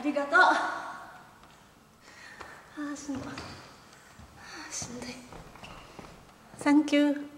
ありがとう。ああしんどい。しんどい。サンキュー